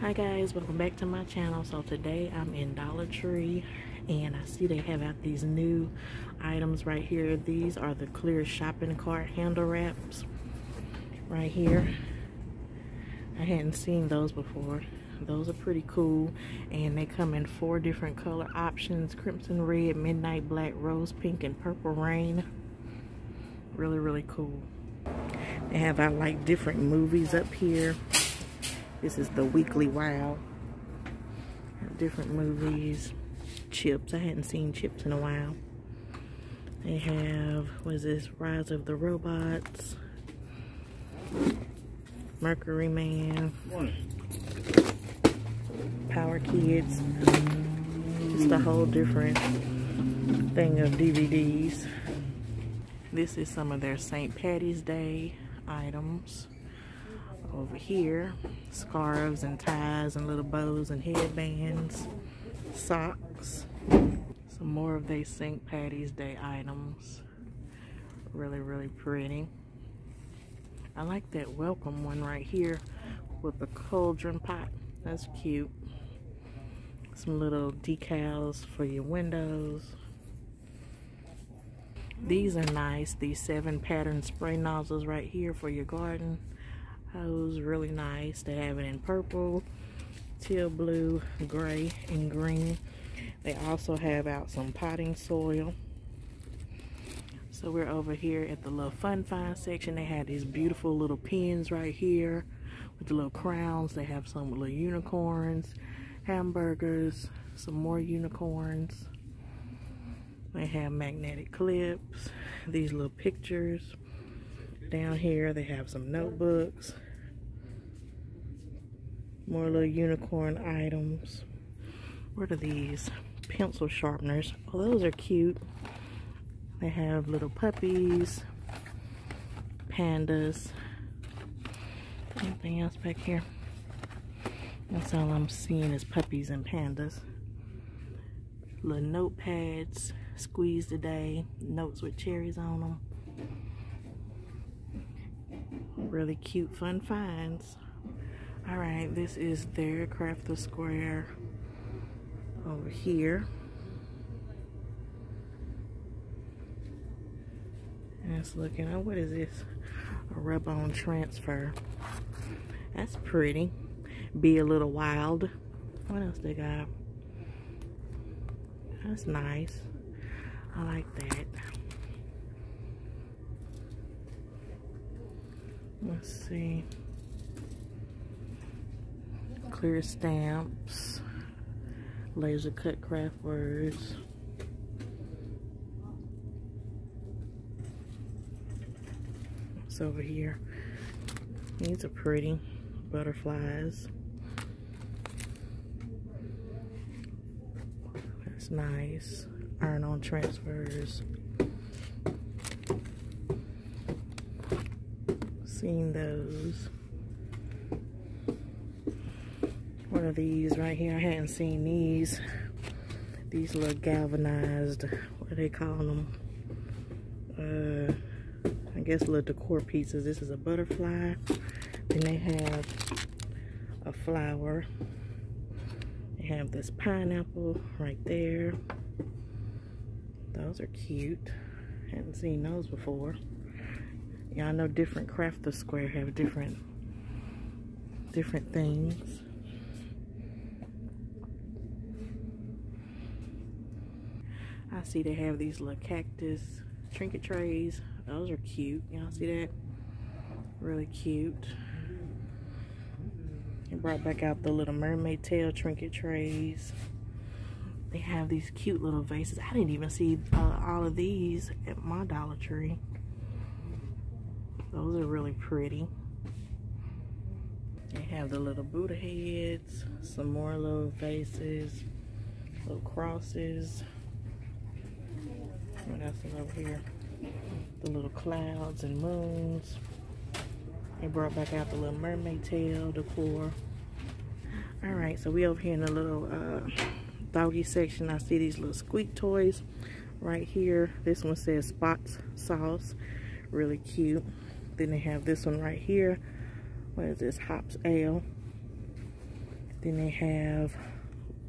Hi guys, welcome back to my channel. So today I'm in Dollar Tree and I see they have out these new items right here. These are the clear shopping cart handle wraps right here. I hadn't seen those before. Those are pretty cool and they come in four different color options. Crimson red, midnight black, rose pink, and purple rain. Really, really cool. They have out like different movies up here. This is the Weekly Wow. Different movies. Chips. I hadn't seen chips in a while. They have, what is this? Rise of the Robots. Mercury Man. Power Kids. Just a whole different thing of DVDs. This is some of their St. Patty's Day items over here scarves and ties and little bows and headbands socks some more of these St. Patty's Day items. Really really pretty. I like that welcome one right here with the cauldron pot. That's cute. Some little decals for your windows. These are nice these seven pattern spray nozzles right here for your garden hose really nice. They have it in purple teal blue gray and green. They also have out some potting soil. So we're over here at the little fun find section. They have these beautiful little pins right here with the little crowns. They have some little unicorns hamburgers some more unicorns. They have magnetic clips these little pictures down here they have some notebooks. More little unicorn items. What are these? Pencil sharpeners. Oh, those are cute. They have little puppies, pandas. Anything else back here? That's all I'm seeing is puppies and pandas. Little notepads, squeeze today, notes with cherries on them really cute fun finds. All right this is their Crafter's Square over here. And it's looking oh what is this? A rub-on transfer. That's pretty. Be a little wild. What else they got? That's nice. I like that Let's see. Clear stamps. Laser cut craft words. It's over here. These are pretty. Butterflies. That's nice. Iron on transfers. Seen those. What are these right here? I hadn't seen these. These little galvanized, what are they calling them? Uh, I guess little decor pieces. This is a butterfly. Then they have a flower. They have this pineapple right there. Those are cute. Hadn't seen those before. Y'all know different Crafter's Square have different different things. I see they have these little cactus trinket trays. Those are cute. Y'all see that? Really cute. They brought back out the little mermaid tail trinket trays. They have these cute little vases. I didn't even see uh, all of these at my Dollar Tree. Those are really pretty. They have the little Buddha heads, some more little faces, little crosses. What else is over here? The little clouds and moons. They brought back out the little mermaid tail decor. Alright, so we over here in the little uh, doggy section. I see these little squeak toys right here. This one says Spots Sauce. Really cute. Then they have this one right here. What is this? Hops Ale. Then they have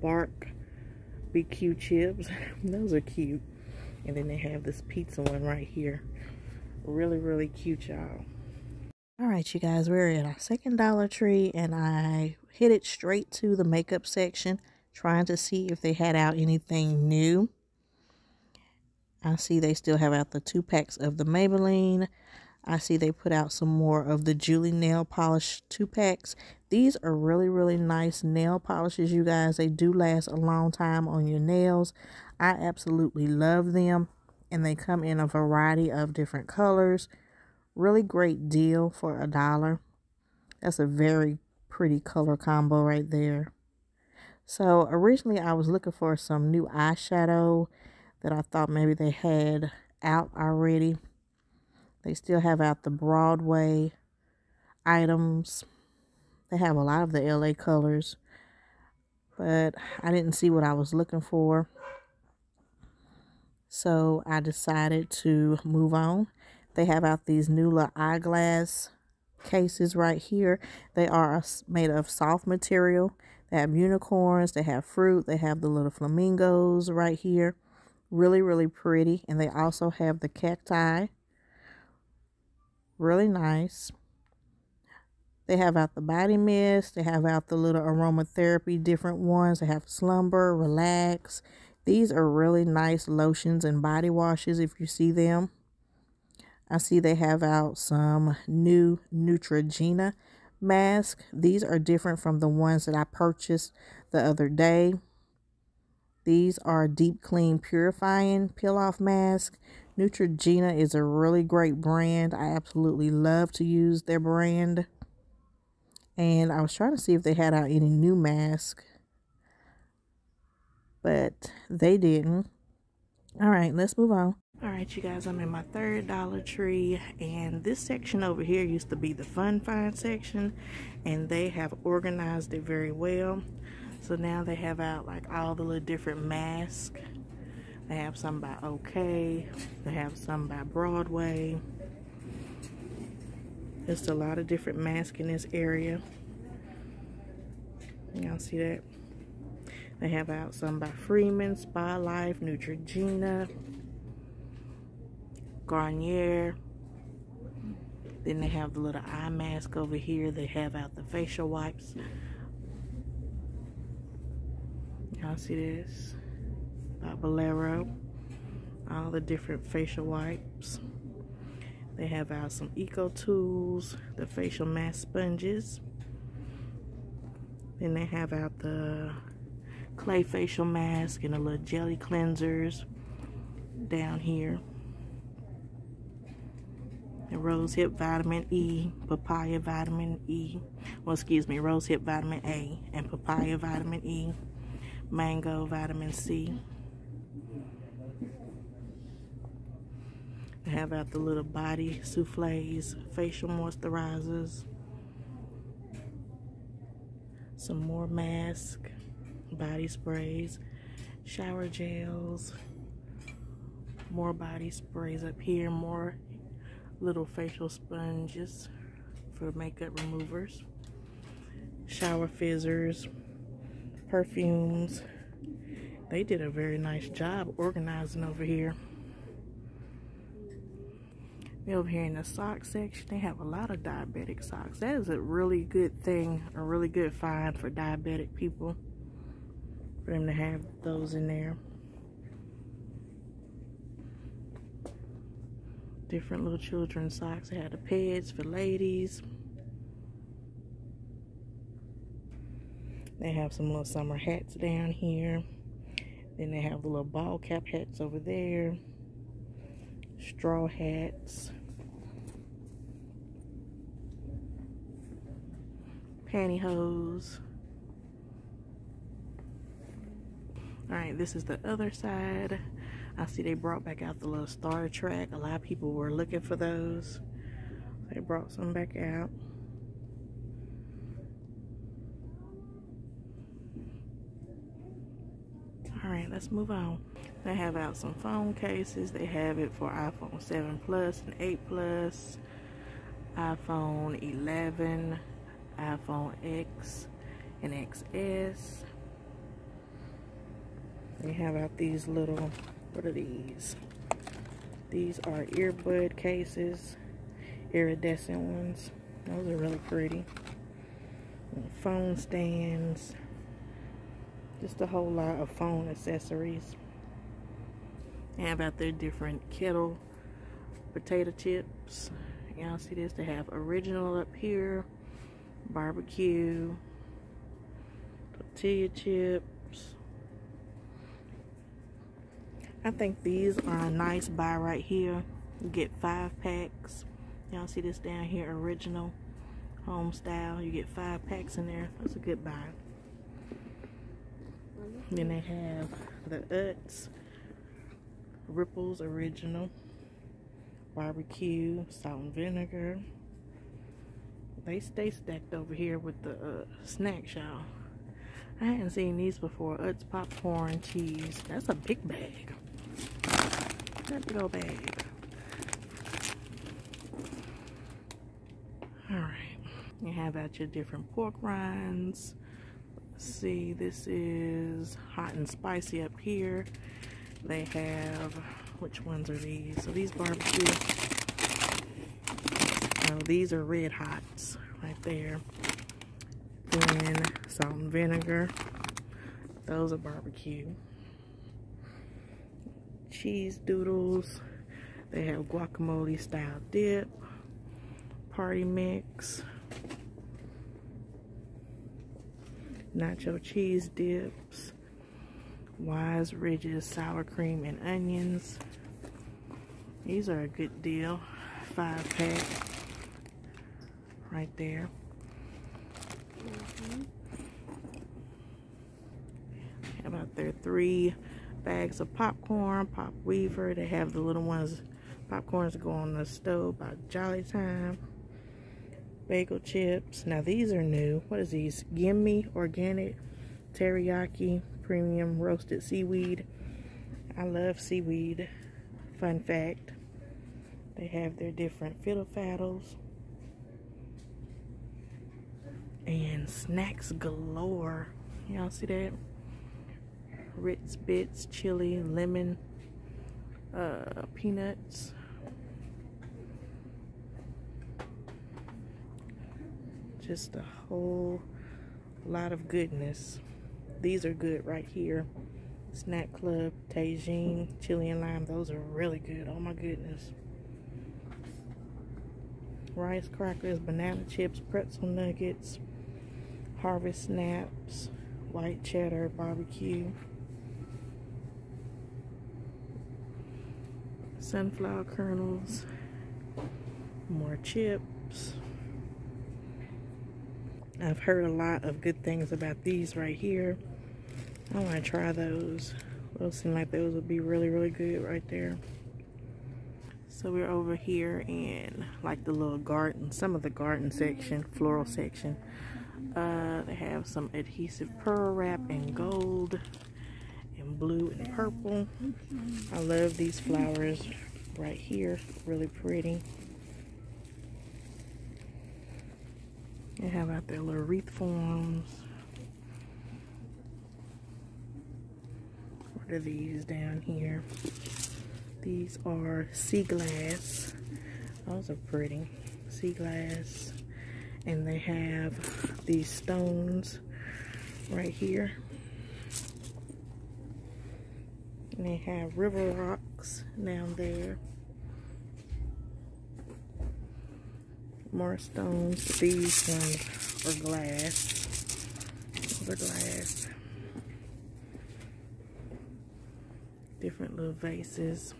bark BQ chips. Those are cute. And then they have this pizza one right here. Really, really cute, y'all. All right, you guys, we're at our second Dollar Tree, and I hit it straight to the makeup section, trying to see if they had out anything new. I see they still have out the two packs of the Maybelline. I see they put out some more of the Julie nail polish two packs. These are really, really nice nail polishes, you guys. They do last a long time on your nails. I absolutely love them. And they come in a variety of different colors. Really great deal for a dollar. That's a very pretty color combo right there. So originally I was looking for some new eyeshadow that I thought maybe they had out already. They still have out the Broadway items. They have a lot of the LA colors. But I didn't see what I was looking for. So I decided to move on. They have out these new little eyeglass cases right here. They are made of soft material. They have unicorns. They have fruit. They have the little flamingos right here. Really, really pretty. And they also have the cacti. Really nice. They have out the body mist. They have out the little aromatherapy, different ones. They have slumber, relax. These are really nice lotions and body washes if you see them. I see they have out some new Neutrogena mask. These are different from the ones that I purchased the other day. These are deep clean purifying peel off mask. Neutrogena is a really great brand. I absolutely love to use their brand. And I was trying to see if they had out any new mask. But they didn't. All right, let's move on. All right, you guys, I'm in my third Dollar Tree, and this section over here used to be the fun find section, and they have organized it very well. So now they have out like all the little different masks. They have some by OK. They have some by Broadway. There's a lot of different masks in this area. Y'all see that? They have out some by Freeman, Spa Life, Neutrogena, Garnier. Then they have the little eye mask over here. They have out the facial wipes. Y'all see this? Uh, Bolero. All the different facial wipes. They have out some Eco Tools, the facial mask sponges. Then they have out the clay facial mask and the little jelly cleansers down here. The rose hip vitamin E, papaya vitamin E, well excuse me, rose hip vitamin A and papaya vitamin E mango vitamin C. have out the little body souffles, facial moisturizers, some more mask, body sprays, shower gels, more body sprays up here, more little facial sponges for makeup removers, shower fizzers, perfumes. They did a very nice job organizing over here. Over here in the sock section, they have a lot of diabetic socks. That is a really good thing, a really good find for diabetic people. For them to have those in there. Different little children's socks. They had the pads for ladies. They have some little summer hats down here. Then they have the little ball cap hats over there. Straw hats. Pantyhose. Alright, this is the other side. I see they brought back out the little Star Trek. A lot of people were looking for those. They brought some back out. Alright, let's move on. They have out some phone cases. They have it for iPhone 7 Plus and 8 Plus, iPhone 11, iPhone X, and XS. They have out these little, what are these? These are earbud cases, iridescent ones. Those are really pretty. phone stands. Just a whole lot of phone accessories. Have out their different kettle potato chips. Y'all see this? They have original up here, barbecue, tortilla chips. I think these are a nice buy right here. You get five packs. Y'all see this down here, original home style. You get five packs in there. That's a good buy. Then they have the Utz Ripples Original barbecue, salt and vinegar. They stay stacked over here with the uh, snack y'all. I hadn't seen these before. Utz popcorn cheese. That's a big bag. That big old bag. Alright. You have out your different pork rinds. Let's see, this is hot and spicy up here. They have which ones are these? So these barbecue. Oh, these are red hots right there. Then salt and vinegar. Those are barbecue. Cheese doodles. They have guacamole style dip. Party mix. Nacho cheese dips. Wise Ridges sour cream and onions. These are a good deal. Five pack. Right there. Mm -hmm. How about their three bags of popcorn, Pop Weaver. They have the little ones, popcorns go on the stove by Jolly Time. Bagel chips. Now these are new. What is these? Gimme Organic Teriyaki Premium Roasted Seaweed. I love seaweed. Fun fact. They have their different fiddle faddles. And snacks galore. Y'all see that? Ritz Bits, chili, lemon, uh, peanuts. Just a whole lot of goodness. These are good right here. Snack Club, Tajin, chili and lime. Those are really good. Oh my goodness rice crackers, banana chips, pretzel nuggets, harvest snaps, white cheddar, barbecue, sunflower kernels, more chips. I've heard a lot of good things about these right here. I want to try those. Those seem like those would be really, really good right there. So we're over here in like the little garden, some of the garden section, floral section. Uh, they have some adhesive pearl wrap in gold and blue and purple. I love these flowers right here, really pretty. They have out their little wreath forms. What are these down here? These are sea glass. Those are pretty. Sea glass. And they have these stones right here. And they have river rocks down there. More stones. These ones are glass. Those are glass. Different little vases.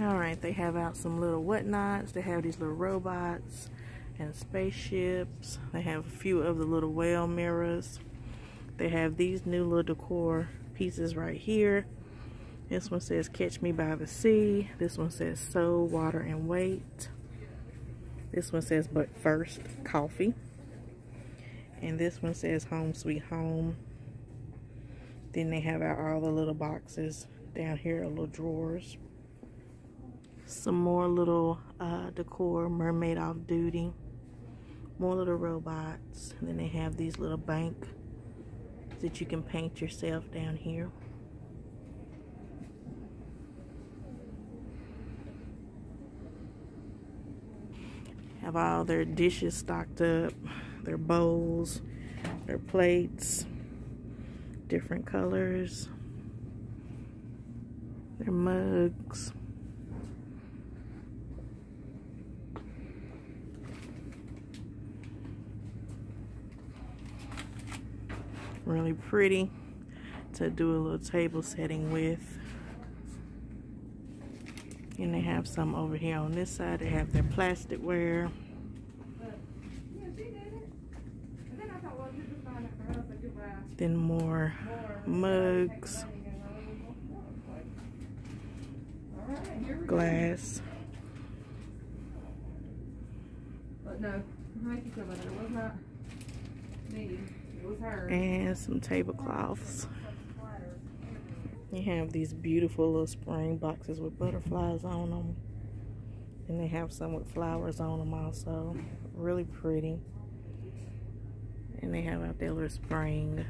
All right, they have out some little whatnots. They have these little robots and spaceships. They have a few of the little whale mirrors. They have these new little decor pieces right here. This one says Catch Me by the Sea. This one says Soul, Water, and Wait. This one says But First, Coffee. And this one says Home Sweet Home. Then they have out all the little boxes down here, little drawers some more little uh, decor mermaid off duty more little robots. And then they have these little bank that you can paint yourself down here. Have all their dishes stocked up, their bowls, their plates, different colors, their mugs. really pretty to do a little table setting with. And they have some over here on this side. They have their plasticware. Then more mugs. Glass. But no, it was not me It was her. and some tablecloths. You have these beautiful little spring boxes with butterflies on them. And they have some with flowers on them also. Really pretty. And they have out their little spring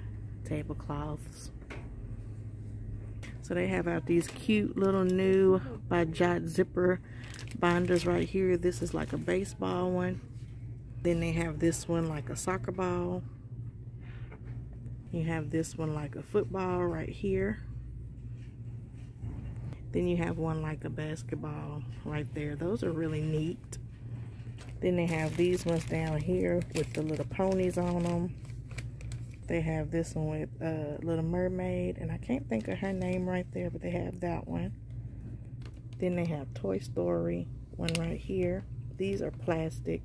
tablecloths. So they have out these cute little new by Jot zipper binders right here. This is like a baseball one. Then they have this one like a soccer ball. You have this one like a football right here. Then you have one like a basketball right there. Those are really neat. Then they have these ones down here with the little ponies on them. They have this one with a uh, Little Mermaid. And I can't think of her name right there, but they have that one. Then they have Toy Story, one right here. These are plastic.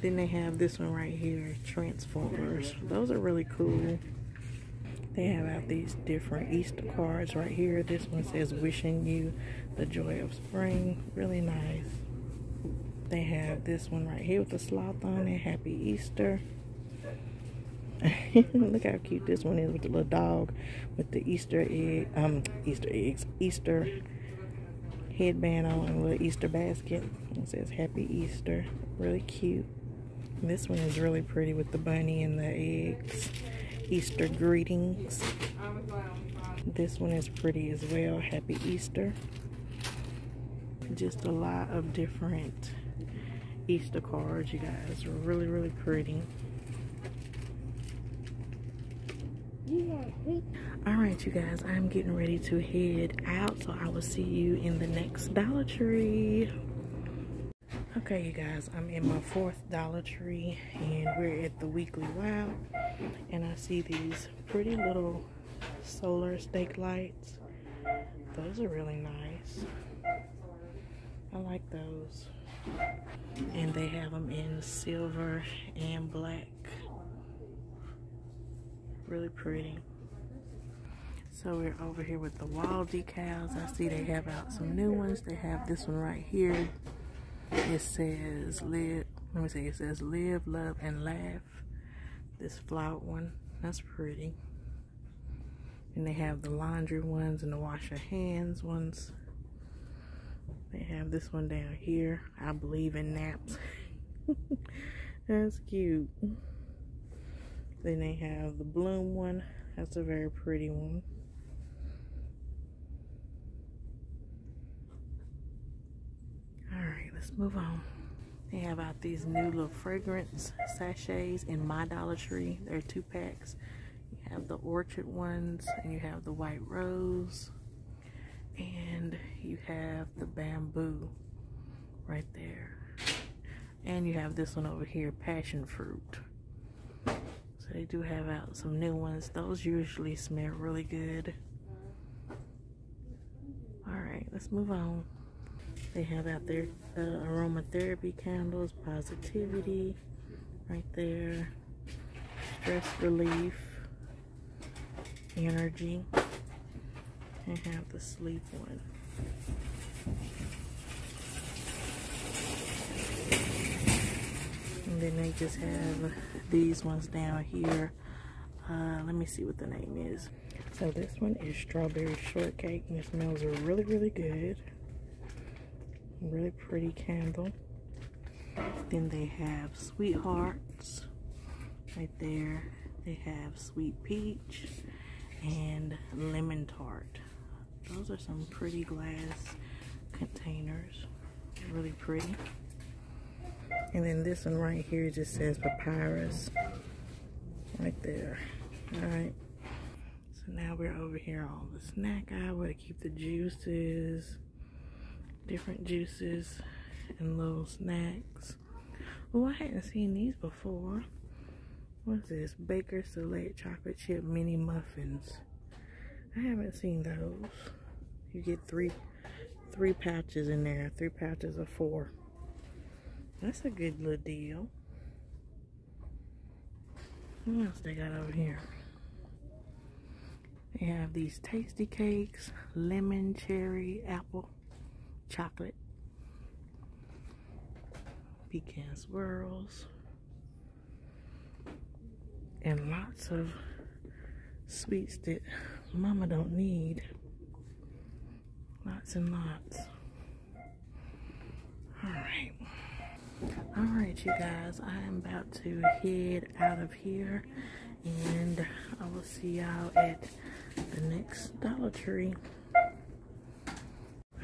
Then they have this one right here, Transformers. Those are really cool. They have out these different Easter cards right here. This one says wishing you the joy of spring. Really nice. They have this one right here with the sloth on it. Happy Easter. Look how cute this one is with the little dog with the Easter egg, um, Easter eggs, Easter headband on and a little Easter basket. It says Happy Easter. Really cute. And this one is really pretty with the bunny and the eggs. Easter greetings. This one is pretty as well. Happy Easter. Just a lot of different Easter cards, you guys. Really, really pretty. Alright, you guys, I'm getting ready to head out, so I will see you in the next Dollar Tree. Okay, you guys, I'm in my fourth Dollar Tree, and we're at the Weekly Wow and I see these pretty little solar stake lights. Those are really nice. I like those. And they have them in silver and black. Really pretty. So we're over here with the wall decals. I see they have out some new ones. They have this one right here. It says live, let me see, it says live, love, and laugh this flout one. That's pretty. And they have the laundry ones and the wash your hands ones. They have this one down here. I believe in naps. That's cute. Then they have the bloom one. That's a very pretty one. Alright, let's move on. They have out these new little fragrance sachets in My Dollar Tree. They're two packs. You have the orchid ones and you have the white rose. And you have the bamboo right there. And you have this one over here, passion fruit. So they do have out some new ones. Those usually smell really good. Alright, let's move on. They have out their uh, aromatherapy candles, positivity, right there, stress relief, energy, and have the sleep one. And then they just have these ones down here. Uh, let me see what the name is. So this one is strawberry shortcake and it smells really, really good really pretty candle Then they have Sweethearts right there. They have Sweet Peach and Lemon Tart. Those are some pretty glass containers. Really pretty. And then this one right here just says Papyrus. Right there. Alright. So now we're over here on the snack aisle to keep the juices. Different juices and little snacks. Oh, I hadn't seen these before. What's this? Baker Select Chocolate Chip Mini Muffins. I haven't seen those. You get three three pouches in there. Three pouches of four. That's a good little deal. What else they got over here? They have these tasty cakes, lemon, cherry, apple, chocolate, pecan swirls, and lots of sweets that mama don't need. Lots and lots. Alright. Alright, you guys. I am about to head out of here. And I will see y'all at the next Dollar Tree.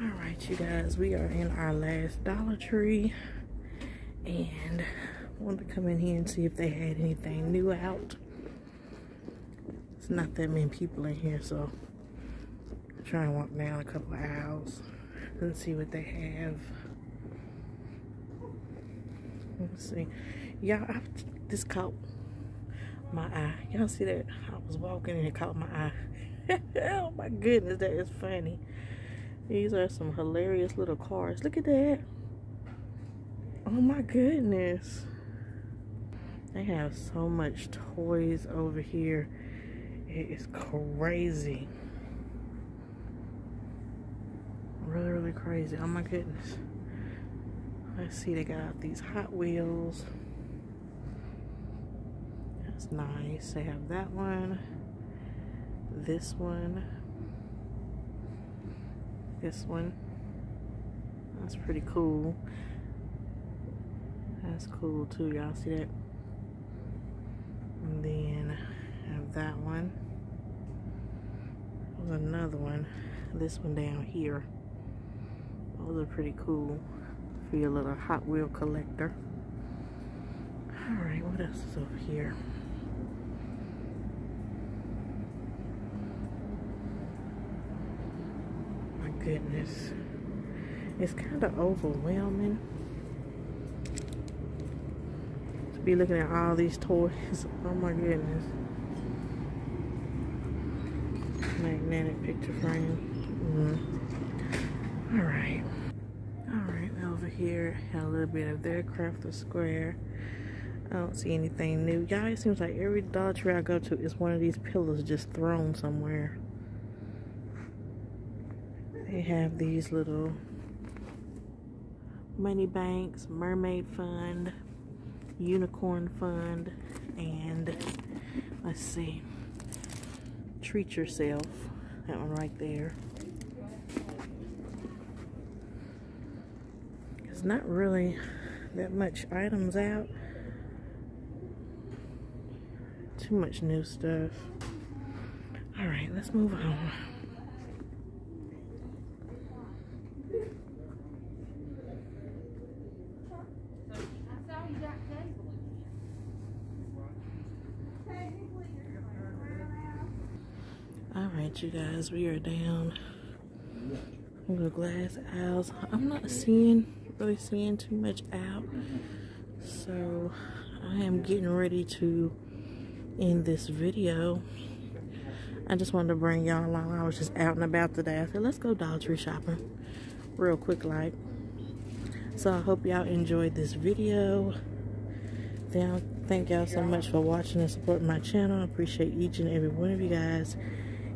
Alright, you guys. We are in our last Dollar Tree. And I wanted to come in here and see if they had anything new out. It's not that many people in here, so Try and walk down a couple of aisles and see what they have. Let's see. Y'all, I this caught my eye. Y'all see that? I was walking and it caught my eye. oh my goodness, that is funny. These are some hilarious little cars. Look at that. Oh my goodness. They have so much toys over here. It is crazy. really, really crazy. Oh my goodness. Let's see, they got these Hot Wheels. That's nice. They have that one, this one, this one. That's pretty cool. That's cool too. Y'all see that? And then I have that one. There's another one. This one down here. Those are pretty cool for your little Hot Wheel collector. Alright, what else is over here? My goodness. It's kind of overwhelming to be looking at all these toys. Oh my goodness. Magnetic picture frame. Mm -hmm. Alright here. Had a little bit of their Crafter Square. I don't see anything new. Y'all, it seems like every Dollar Tree I go to is one of these pillows just thrown somewhere. They have these little money banks, mermaid fund, unicorn fund, and let's see, treat yourself. That one right there. It's not really that much items out. Too much new stuff. All right, let's move on. All right, you guys, we are down the glass aisles. I'm not seeing really seeing too much out. So I am getting ready to end this video. I just wanted to bring y'all along. I was just out and about today. I said, let's go Dollar Tree shopping real quick like. So I hope y'all enjoyed this video. Then thank y'all so much for watching and supporting my channel. I appreciate each and every one of you guys.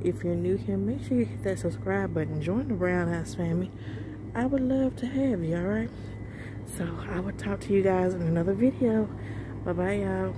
If you're new here, make sure you hit that subscribe button. Join the Browneyes family. I would love to have you, alright? So I will talk to you guys in another video. Bye-bye, y'all.